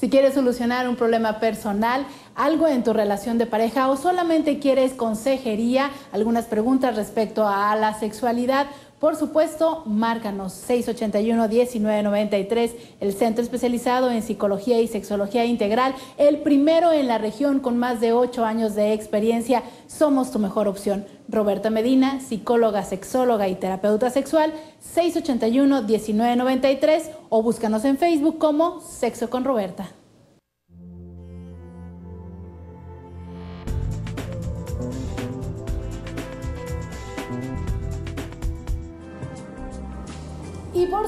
Si quieres solucionar un problema personal, algo en tu relación de pareja o solamente quieres consejería, algunas preguntas respecto a la sexualidad, por supuesto, márcanos 681-1993, el centro especializado en psicología y sexología integral, el primero en la región con más de ocho años de experiencia. Somos tu mejor opción. Roberta Medina, psicóloga, sexóloga y terapeuta sexual, 681-1993 o búscanos en Facebook como Sexo con Roberta.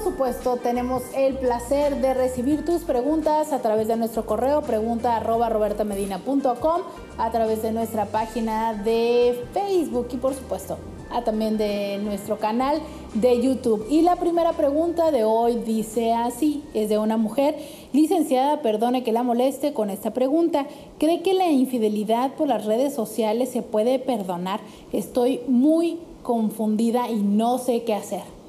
Por supuesto tenemos el placer de recibir tus preguntas a través de nuestro correo pregunta a través de nuestra página de Facebook y por supuesto a también de nuestro canal de YouTube. Y la primera pregunta de hoy dice así, es de una mujer, licenciada, perdone que la moleste con esta pregunta, ¿cree que la infidelidad por las redes sociales se puede perdonar? Estoy muy confundida y no sé qué hacer.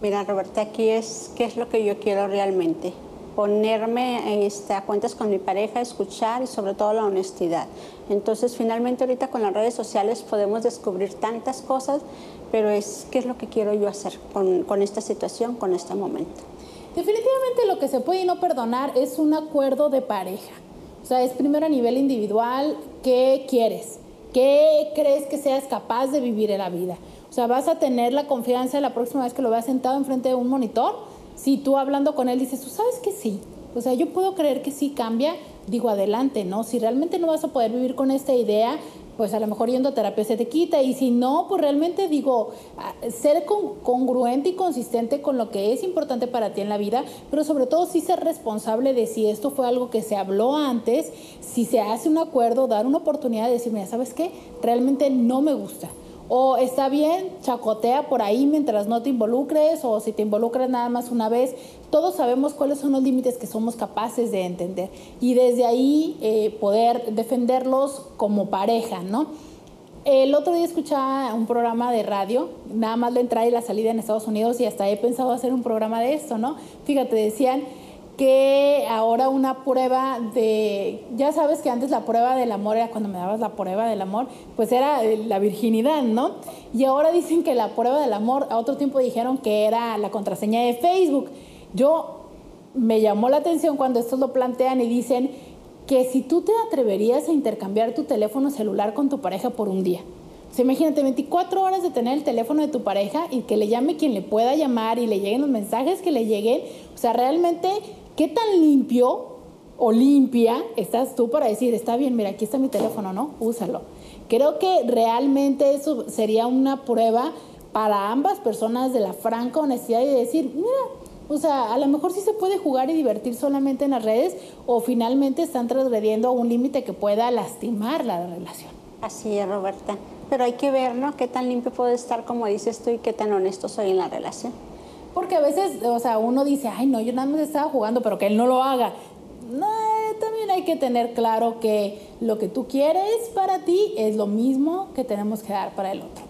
Mira, Roberta, aquí es qué es lo que yo quiero realmente. Ponerme este, a cuentas con mi pareja, escuchar y sobre todo la honestidad. Entonces, finalmente ahorita con las redes sociales podemos descubrir tantas cosas, pero es qué es lo que quiero yo hacer con, con esta situación, con este momento. Definitivamente lo que se puede no perdonar es un acuerdo de pareja. O sea, es primero a nivel individual, ¿qué quieres? ¿Qué crees que seas capaz de vivir en la vida? O sea, vas a tener la confianza la próxima vez que lo veas sentado enfrente de un monitor. Si tú hablando con él dices, tú sabes que sí. O sea, yo puedo creer que sí cambia, digo adelante, ¿no? Si realmente no vas a poder vivir con esta idea, pues a lo mejor yendo a terapia se te quita. Y si no, pues realmente digo, ser congruente y consistente con lo que es importante para ti en la vida, pero sobre todo sí ser responsable de si esto fue algo que se habló antes, si se hace un acuerdo, dar una oportunidad de decir, mira, ¿sabes qué? Realmente no me gusta o está bien, chacotea por ahí mientras no te involucres o si te involucras nada más una vez. Todos sabemos cuáles son los límites que somos capaces de entender y desde ahí eh, poder defenderlos como pareja, ¿no? El otro día escuchaba un programa de radio, nada más la entrada y la salida en Estados Unidos y hasta he pensado hacer un programa de esto, ¿no? Fíjate, decían que ahora una prueba de, ya sabes que antes la prueba del amor era cuando me dabas la prueba del amor, pues era la virginidad, ¿no? Y ahora dicen que la prueba del amor, a otro tiempo dijeron que era la contraseña de Facebook. Yo me llamó la atención cuando estos lo plantean y dicen que si tú te atreverías a intercambiar tu teléfono celular con tu pareja por un día. O sea, imagínate 24 horas de tener el teléfono de tu pareja y que le llame quien le pueda llamar y le lleguen los mensajes que le lleguen. O sea, realmente ¿Qué tan limpio o limpia estás tú para decir, está bien, mira, aquí está mi teléfono, ¿no? Úsalo. Creo que realmente eso sería una prueba para ambas personas de la franca honestidad y decir, mira, o sea, a lo mejor sí se puede jugar y divertir solamente en las redes o finalmente están transgrediendo un límite que pueda lastimar la relación. Así es, Roberta. Pero hay que ver, ¿no? Qué tan limpio puede estar, como dices tú, y qué tan honesto soy en la relación. Porque a veces, o sea, uno dice, ay, no, yo nada más estaba jugando, pero que él no lo haga. No, también hay que tener claro que lo que tú quieres para ti es lo mismo que tenemos que dar para el otro.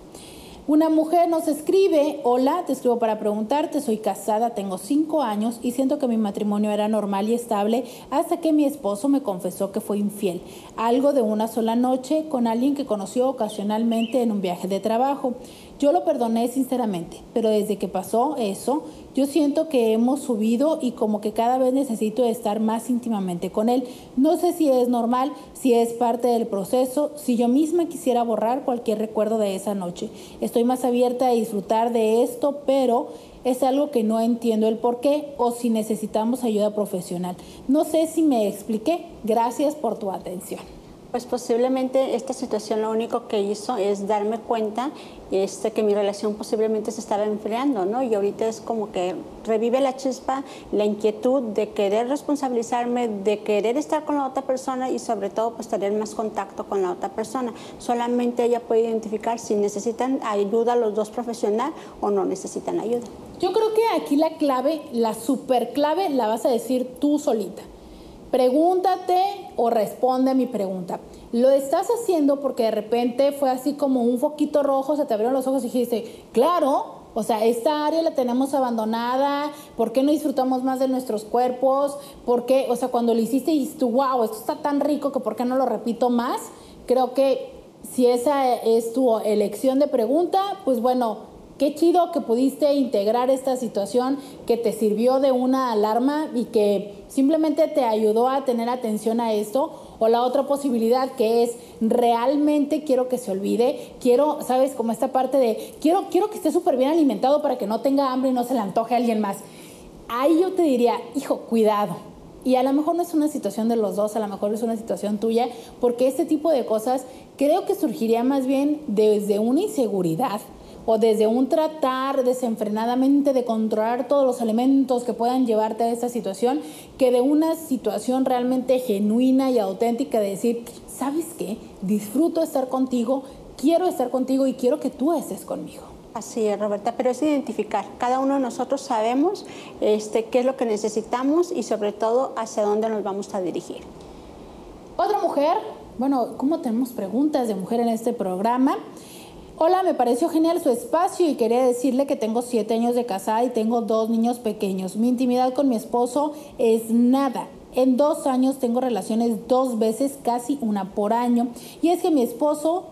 Una mujer nos escribe, hola, te escribo para preguntarte, soy casada, tengo cinco años y siento que mi matrimonio era normal y estable hasta que mi esposo me confesó que fue infiel, algo de una sola noche con alguien que conoció ocasionalmente en un viaje de trabajo. Yo lo perdoné sinceramente, pero desde que pasó eso, yo siento que hemos subido y como que cada vez necesito estar más íntimamente con él. No sé si es normal, si es parte del proceso, si yo misma quisiera borrar cualquier recuerdo de esa noche. Estoy más abierta a disfrutar de esto, pero es algo que no entiendo el por qué o si necesitamos ayuda profesional. No sé si me expliqué. Gracias por tu atención. Pues posiblemente esta situación lo único que hizo es darme cuenta este, que mi relación posiblemente se estaba enfriando, ¿no? Y ahorita es como que revive la chispa, la inquietud de querer responsabilizarme, de querer estar con la otra persona y sobre todo pues tener más contacto con la otra persona. Solamente ella puede identificar si necesitan ayuda los dos profesionales o no necesitan ayuda. Yo creo que aquí la clave, la super clave, la vas a decir tú solita. Pregúntate o responde a mi pregunta. Lo estás haciendo porque de repente fue así como un foquito rojo, se te abrieron los ojos y dijiste, claro, O sea, esta área la tenemos abandonada, ¿por qué no disfrutamos más de nuestros cuerpos? ¿Por qué? O sea, cuando lo hiciste y dijiste, wow, esto está tan rico que ¿por qué no lo repito más? Creo que si esa es tu elección de pregunta, pues bueno, qué chido que pudiste integrar esta situación que te sirvió de una alarma y que simplemente te ayudó a tener atención a esto. O la otra posibilidad que es realmente quiero que se olvide, quiero, sabes, como esta parte de quiero, quiero que esté súper bien alimentado para que no tenga hambre y no se le antoje a alguien más. Ahí yo te diría, hijo, cuidado. Y a lo mejor no es una situación de los dos, a lo mejor es una situación tuya, porque este tipo de cosas creo que surgiría más bien desde una inseguridad o desde un tratar desenfrenadamente de controlar todos los elementos que puedan llevarte a esta situación, que de una situación realmente genuina y auténtica de decir, ¿sabes qué? Disfruto estar contigo, quiero estar contigo y quiero que tú estés conmigo. Así es, Roberta, pero es identificar. Cada uno de nosotros sabemos este, qué es lo que necesitamos y sobre todo hacia dónde nos vamos a dirigir. Otra mujer, bueno, ¿cómo tenemos preguntas de mujer en este programa? Hola, me pareció genial su espacio y quería decirle que tengo siete años de casada y tengo dos niños pequeños. Mi intimidad con mi esposo es nada. En dos años tengo relaciones dos veces, casi una por año. Y es que mi esposo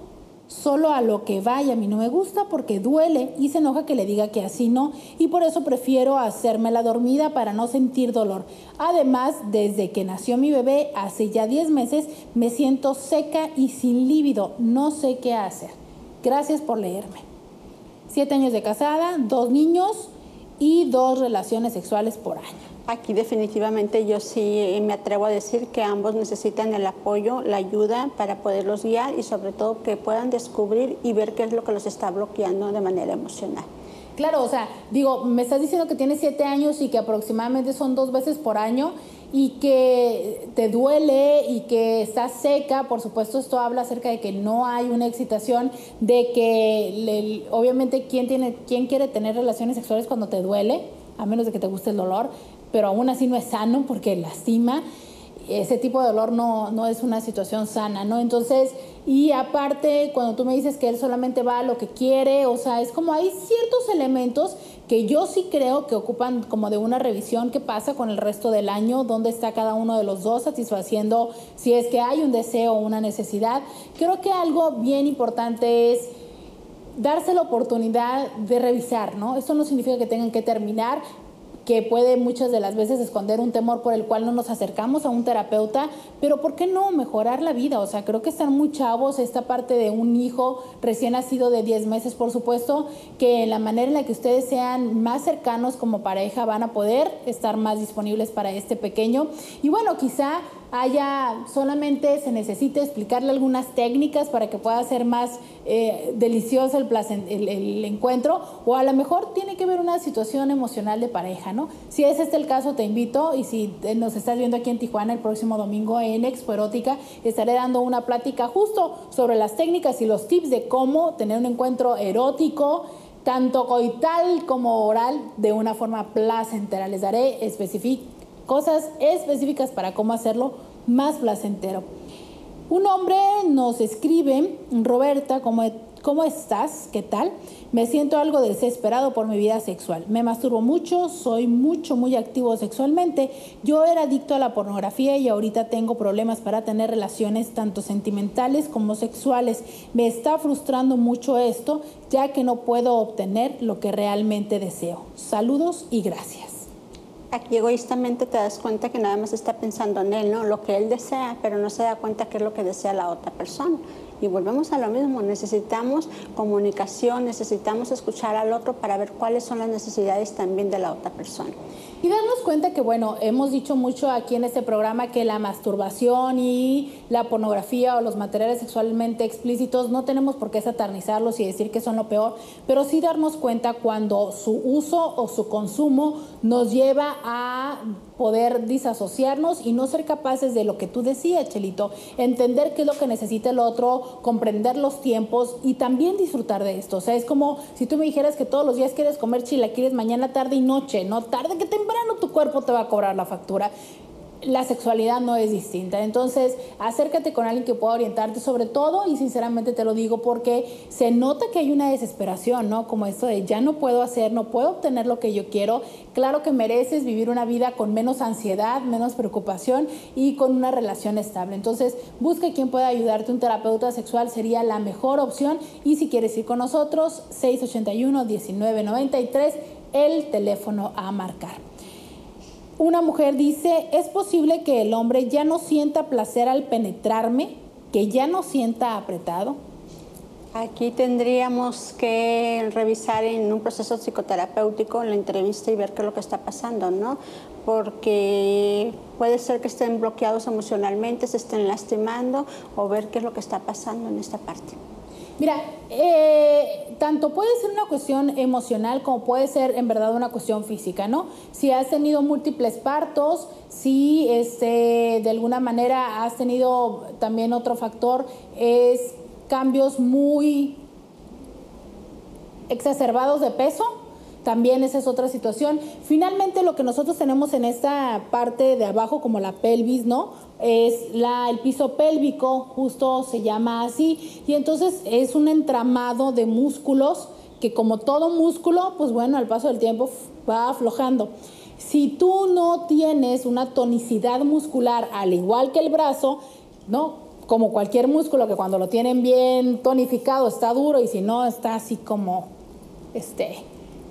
solo a lo que vaya a mí no me gusta porque duele y se enoja que le diga que así no y por eso prefiero hacerme la dormida para no sentir dolor. Además, desde que nació mi bebé hace ya 10 meses me siento seca y sin líbido, no sé qué hacer. Gracias por leerme. Siete años de casada, dos niños y dos relaciones sexuales por año. Aquí definitivamente yo sí eh, me atrevo a decir que ambos necesitan el apoyo, la ayuda para poderlos guiar y sobre todo que puedan descubrir y ver qué es lo que los está bloqueando de manera emocional. Claro, o sea, digo, me estás diciendo que tienes siete años y que aproximadamente son dos veces por año y que te duele y que estás seca, por supuesto esto habla acerca de que no hay una excitación, de que obviamente quién tiene quién quiere tener relaciones sexuales cuando te duele, a menos de que te guste el dolor, pero aún así no es sano porque lastima. Ese tipo de dolor no, no es una situación sana, ¿no? Entonces, y aparte, cuando tú me dices que él solamente va a lo que quiere, o sea, es como hay ciertos elementos que yo sí creo que ocupan como de una revisión qué pasa con el resto del año, dónde está cada uno de los dos satisfaciendo si es que hay un deseo o una necesidad. Creo que algo bien importante es darse la oportunidad de revisar, ¿no? Esto no significa que tengan que terminar, que puede muchas de las veces esconder un temor por el cual no nos acercamos a un terapeuta, pero ¿por qué no mejorar la vida? O sea, creo que están muy chavos esta parte de un hijo recién nacido de 10 meses, por supuesto, que la manera en la que ustedes sean más cercanos como pareja van a poder estar más disponibles para este pequeño. Y bueno, quizá haya solamente se necesite explicarle algunas técnicas para que pueda ser más eh, delicioso el, el, encuentro o a lo mejor tiene que ver una situación emocional de pareja, ¿no? Si es este el caso, te invito y si nos estás viendo aquí en Tijuana el próximo domingo en Expo Erótica, estaré dando una plática justo sobre las técnicas y los tips de cómo tener un encuentro erótico tanto coital como oral de una forma placentera. Les daré específicamente cosas específicas para cómo hacerlo más placentero. Un hombre nos escribe, Roberta, ¿cómo, ¿cómo estás? ¿Qué tal? Me siento algo desesperado por mi vida sexual. Me masturbo mucho, soy mucho, muy activo sexualmente. Yo era adicto a la pornografía y ahorita tengo problemas para tener relaciones tanto sentimentales como sexuales. Me está frustrando mucho esto, ya que no puedo obtener lo que realmente deseo. Saludos y gracias aquí egoístamente te das cuenta que nada más está pensando en él, ¿no? Lo que él desea, pero no se da cuenta qué es lo que desea la otra persona. Y volvemos a lo mismo, necesitamos comunicación, necesitamos escuchar al otro para ver cuáles son las necesidades también de la otra persona. Y darnos cuenta que, bueno, hemos dicho mucho aquí en este programa que la masturbación y la pornografía o los materiales sexualmente explícitos no tenemos por qué satanizarlos y decir que son lo peor, pero sí darnos cuenta cuando su uso o su consumo nos lleva a poder disasociarnos y no ser capaces de lo que tú decías, Chelito, entender qué es lo que necesita el otro, comprender los tiempos y también disfrutar de esto. O sea, es como si tú me dijeras que todos los días quieres comer chilaquiles mañana, tarde y noche, no tarde que temprano tu cuerpo te va a cobrar la factura la sexualidad no es distinta. Entonces, acércate con alguien que pueda orientarte sobre todo y sinceramente te lo digo porque se nota que hay una desesperación, ¿no? Como esto de ya no puedo hacer, no puedo obtener lo que yo quiero. Claro que mereces vivir una vida con menos ansiedad, menos preocupación y con una relación estable. Entonces, busca quien pueda ayudarte. Un terapeuta sexual sería la mejor opción y si quieres ir con nosotros, 681 1993 el teléfono a marcar. Una mujer dice, ¿es posible que el hombre ya no sienta placer al penetrarme, que ya no sienta apretado? Aquí tendríamos que revisar en un proceso psicoterapéutico la entrevista y ver qué es lo que está pasando, ¿no? Porque puede ser que estén bloqueados emocionalmente, se estén lastimando o ver qué es lo que está pasando en esta parte. Mira, eh, tanto puede ser una cuestión emocional como puede ser en verdad una cuestión física, ¿no? Si has tenido múltiples partos, si este, de alguna manera has tenido también otro factor, es cambios muy exacerbados de peso, también esa es otra situación. Finalmente lo que nosotros tenemos en esta parte de abajo como la pelvis, ¿no? Es el piso pélvico, justo se llama así, y entonces es un entramado de músculos que como todo músculo, pues bueno, al paso del tiempo va aflojando. Si tú no tienes una tonicidad muscular al igual que el brazo, ¿no? Como cualquier músculo que cuando lo tienen bien tonificado está duro y si no está así como este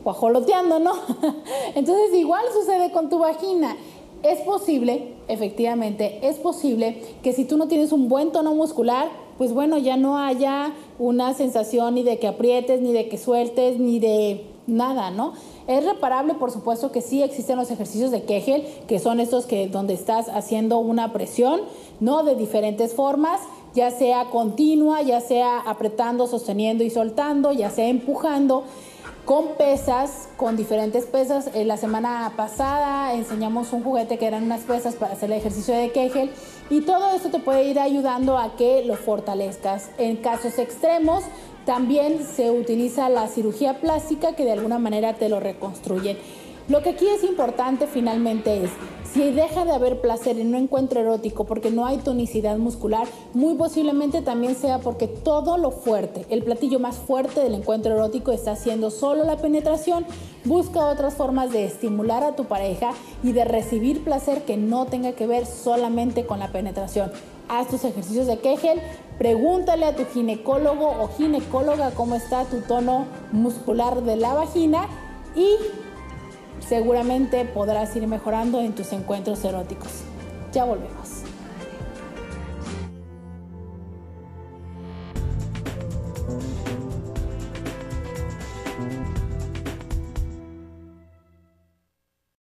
guajoloteando, ¿no? Entonces igual sucede con tu vagina. Es posible, efectivamente, es posible que si tú no tienes un buen tono muscular, pues bueno, ya no haya una sensación ni de que aprietes, ni de que sueltes, ni de nada, ¿no? Es reparable, por supuesto que sí existen los ejercicios de Kegel, que son estos que donde estás haciendo una presión, ¿no? De diferentes formas, ya sea continua, ya sea apretando, sosteniendo y soltando, ya sea empujando con pesas, con diferentes pesas. En la semana pasada enseñamos un juguete que eran unas pesas para hacer el ejercicio de Kegel y todo esto te puede ir ayudando a que lo fortalezcas. En casos extremos también se utiliza la cirugía plástica que de alguna manera te lo reconstruye. Lo que aquí es importante finalmente es, si deja de haber placer en un encuentro erótico porque no hay tonicidad muscular, muy posiblemente también sea porque todo lo fuerte, el platillo más fuerte del encuentro erótico está haciendo solo la penetración. Busca otras formas de estimular a tu pareja y de recibir placer que no tenga que ver solamente con la penetración. Haz tus ejercicios de Kegel, pregúntale a tu ginecólogo o ginecóloga cómo está tu tono muscular de la vagina y seguramente podrás ir mejorando en tus encuentros eróticos. Ya volvemos.